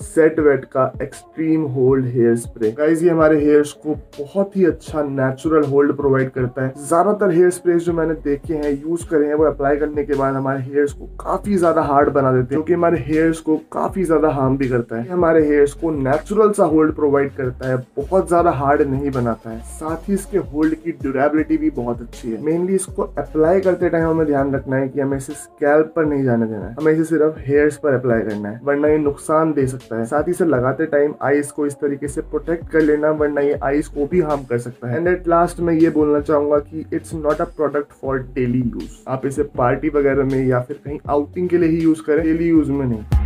Set wait का extreme hold hair spray guys ये हमारे हेयर्स को बहुत ही अच्छा नेचुरल होल्ड प्रोवाइड करता है। ज़्यादातर हेयर स्प्रे जो मैंने देखे हैं यूज़ करे हैं, वो अप्लाई करने के बाद हमारे हेयर्स को काफ़ी ज़्यादा हार्ड बना देते हैं क्योंकि हमारे हेयर्स को काफ़ी ज़्यादा हार्म भी करता है। हमारे हेयर्स को नेचुरल सा होल्ड प्रोवाइड करता है, बहुत ज़्यादा हार्ड नहीं बनाता है। साथ ही इसके होल्ड की ड्यूरेबिलिटी भी बहुत अच्छी है। मेनली इसको अप्लाई करते टाइम हमें ध्यान रखना है कि हमें इसे स्कैल्प पर नहीं जाने देना है। हमें इसे सिर्फ़ हेयर्स पर अप्लाई करना है, वरना ये नुकसान दे सकता साथ ही से लगाते टाइम आईज को इस तरीके से प्रोटेक्ट कर लेना, वरना ये आईज को भी हार्म कर सकता है। एंड एट लास्ट मैं ये बोलना चाहूँगा कि it's not a product for daily use आप इसे पार्टी वगैरह में या फिर कहीं आउटिंग के लिए ही यूज़ करें डेली यूज़ में नहीं।